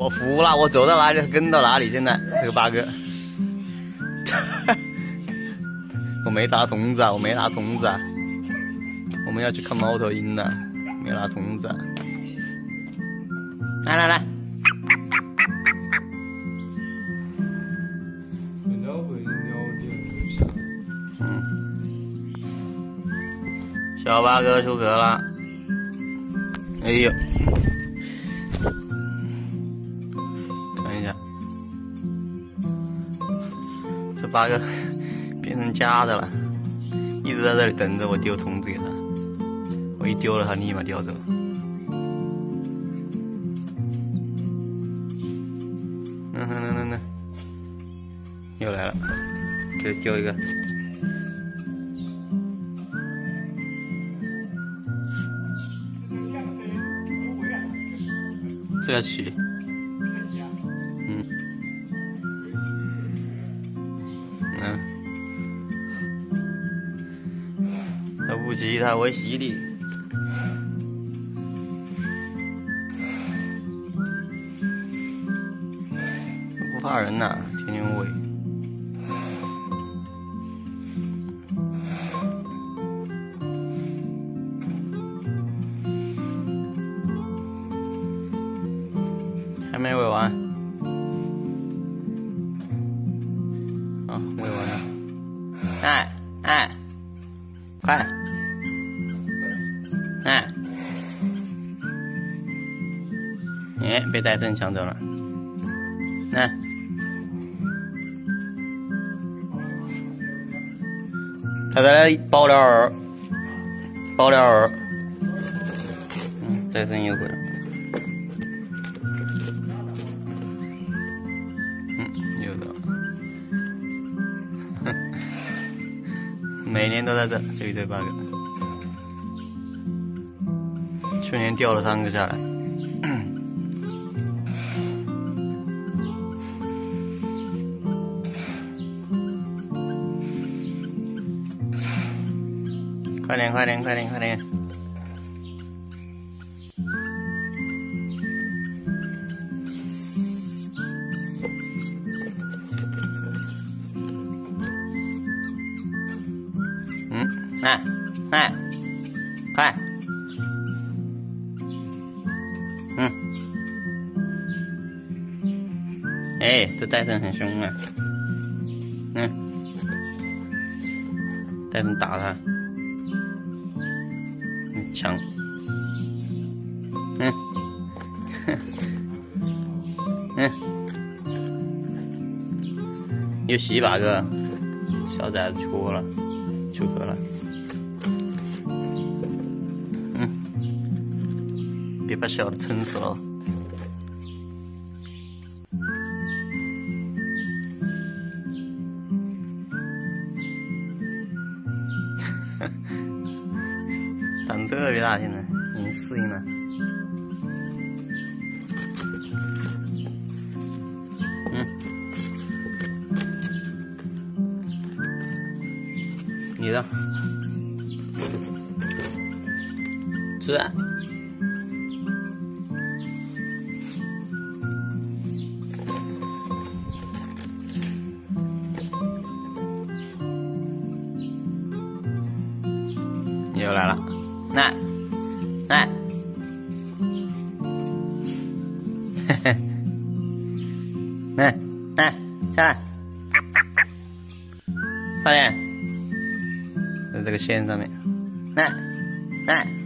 我服了，我走到哪里跟到哪里。现在这个八哥，我没拿虫子啊，我没拿虫子啊。我们要去看猫头鹰了，没拿虫子。啊来来来。嗯。小八哥出壳了。哎呦。八个变成假的了，一直在这里等着我丢虫子给他，我一丢了他立马叼走。嗯哼哼哼哼，又来了，给丢一个，这要起。他武器，他威吸力，不怕人呐，天天喂。还没喂完，啊，喂完了，哎哎，快！哎，被戴森抢走了。来，他在那保了二，保了二。嗯，戴森又回来。嗯，又的。每年都在这，这一对 bug。去年掉了三个下来，快点快点快点快点！嗯，来来，快！嗯，哎，这戴森很凶啊！嗯，戴森打他，很强。嗯，嗯，又洗把哥，小崽子出了，出壳了。嗯别把小的撑死了。特别大，现在已经适应了。嗯，你的，吃。你又来了，来，来，嘿嘿，来，来，下来，快点，在这个线上面，来，来。